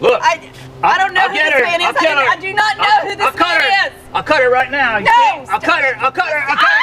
Look. I, I don't know I'll who get this her. man is. I'll I, kill her. I do not know I'll, who this I'll cut man her. is. I'll cut her right now. You No, see? I'll cut her. I'll cut her. I'll cut her.